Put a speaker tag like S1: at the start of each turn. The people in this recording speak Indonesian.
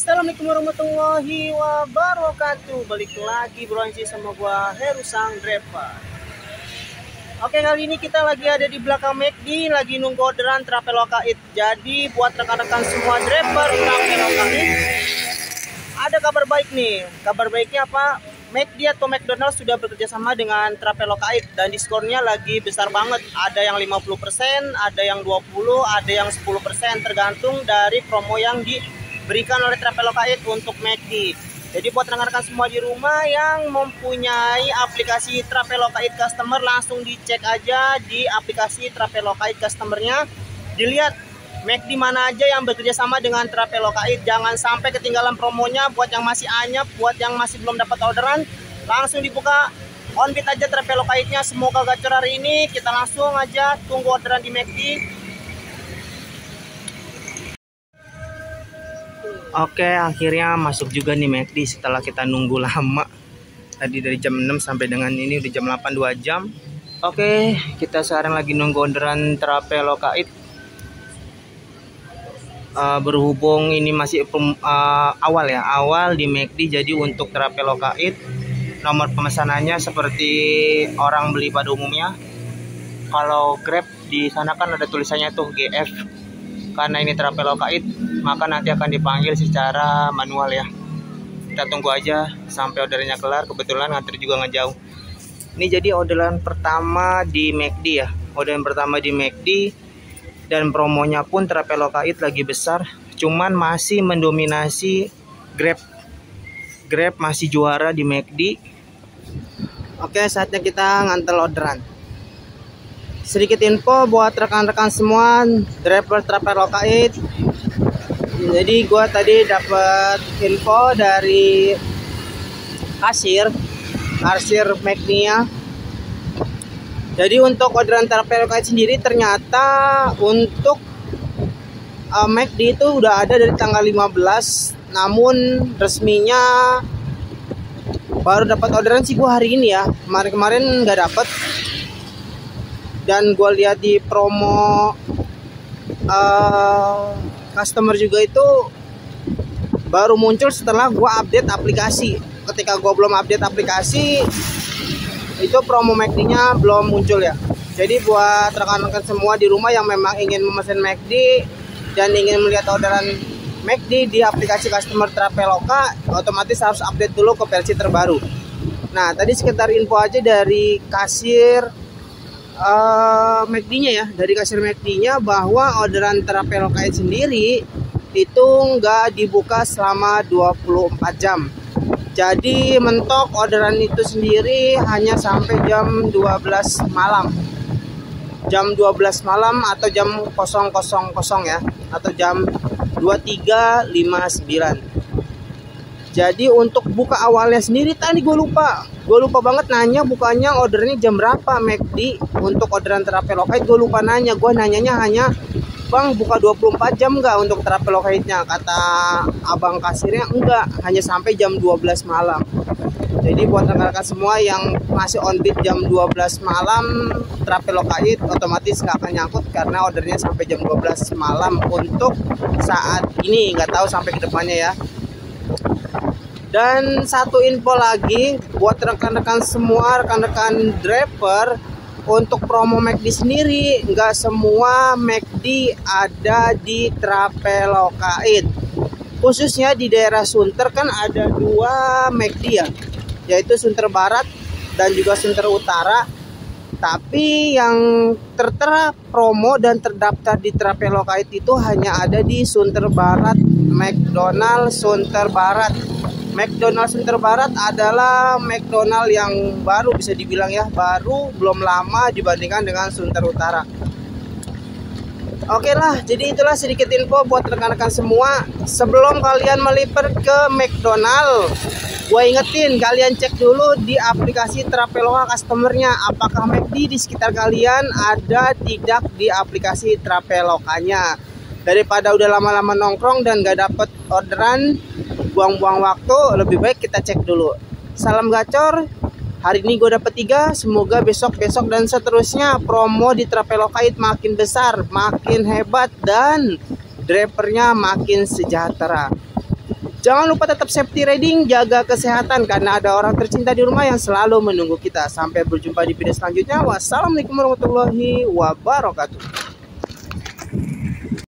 S1: Assalamualaikum warahmatullahi wabarakatuh. Balik lagi bronci sama gua Heru Sang Driver Oke kali ini kita lagi ada di belakang McD Lagi nunggu orderan Traveloka It Jadi buat rekan-rekan semua driver Traveloka It Ada kabar baik nih. Kabar baiknya apa? McD atau McDonald sudah bekerja sama dengan Traveloka It Dan diskonnya lagi besar banget. Ada yang 50%, ada yang 20%, ada yang 10% Tergantung dari promo yang di diberikan oleh Traveloka Aid untuk McD. Jadi buat rekan-rekan semua di rumah yang mempunyai aplikasi Traveloka Aid Customer langsung dicek aja di aplikasi Traveloka Aid Customernya. Dilihat McD mana aja yang bekerja sama dengan Traveloka Aid. Jangan sampai ketinggalan promonya buat yang masih anyap, buat yang masih belum dapat orderan. Langsung dibuka on aja Traveloka Aid-nya. Semoga gacor hari ini. Kita langsung aja tunggu orderan di McD. Oke, akhirnya masuk juga nih McD setelah kita nunggu lama. Tadi dari jam 6 sampai dengan ini udah jam 8 2 jam. Oke, kita sekarang lagi nunggu orderan Traveloka It. Uh, berhubung ini masih pem, uh, awal ya, awal di McD jadi untuk Traveloka It nomor pemesanannya seperti orang beli pada umumnya. Kalau Grab di sana kan ada tulisannya tuh GF karena ini Traveloka It maka nanti akan dipanggil secara manual ya. Kita tunggu aja sampai ordernya kelar. Kebetulan ngantri juga nggak jauh. Ini jadi orderan pertama di McD ya. Orderan pertama di McD dan promonya pun Traveloka It lagi besar. Cuman masih mendominasi Grab. Grab masih juara di McD Oke saatnya kita ngantel orderan. Sedikit info buat rekan-rekan semua driver Traveloka It jadi gue tadi dapat info dari kasir kasir Magnia. Jadi untuk orderan Traveloka It sendiri ternyata untuk uh, McD itu udah ada dari tanggal 15 namun resminya baru dapat orderan sih gue hari ini ya. Kemarin-kemarin nggak dapet. Dan gue lihat di promo uh, customer juga itu baru muncul setelah gue update aplikasi. Ketika gue belum update aplikasi itu promo McD-nya belum muncul ya. Jadi buat rekan-rekan semua di rumah yang memang ingin memesan McD dan ingin melihat orderan McD di aplikasi customer Traveloka otomatis harus update dulu ke versi terbaru. Nah tadi sekitar info aja dari kasir uh, McD-nya ya dari kasir McD-nya bahwa orderan Traveloka sendiri itu nggak dibuka selama 24 jam. Jadi mentok orderan itu sendiri hanya sampai jam 12 malam. Jam 12 malam atau jam 000 ya atau jam 2359. Jadi untuk buka awalnya sendiri tadi gue lupa. Gue lupa banget nanya bukanya ordernya jam berapa McD untuk orderan Travelocate gue lupa nanya. Gue nanyanya hanya Bang buka 24 jam enggak untuk Travelocate-nya? Kata abang kasirnya enggak, hanya sampai jam 12 malam. Jadi buat rekan-rekan semua yang masih on bid jam 12 malam Travelocate otomatis nggak akan nyangkut karena ordernya sampai jam 12 malam untuk saat ini nggak tahu sampai ke depannya ya dan satu info lagi buat rekan-rekan semua, rekan-rekan driver untuk promo McD sendiri nggak semua McD ada di Traveloka Khususnya di daerah Sunter kan ada dua McD ya, yaitu Sunter Barat dan juga Sunter Utara. Tapi yang tertera promo dan terdaftar di Traveloka itu hanya ada di Sunter Barat, McDonald Sunter Barat McDonald Center Barat adalah McDonald yang baru bisa dibilang ya baru belum lama dibandingkan dengan Sunter Utara. Oke lah, jadi itulah sedikit info buat rekan-rekan semua. Sebelum kalian melipir ke McDonald, gue ingetin kalian cek dulu di aplikasi Traveloka customernya apakah McD di sekitar kalian ada tidak di aplikasi Travelokanya daripada udah lama-lama nongkrong dan gak dapet orderan buang-buang waktu lebih baik kita cek dulu salam gacor hari ini gue dapet tiga semoga besok besok dan seterusnya promo di Travelokait makin besar makin hebat dan drivernya makin sejahtera
S2: Jangan lupa tetap safety riding, jaga kesehatan karena ada orang tercinta di rumah yang selalu menunggu kita. Sampai berjumpa di video selanjutnya. Wassalamualaikum warahmatullahi wabarakatuh.